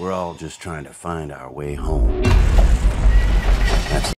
We're all just trying to find our way home.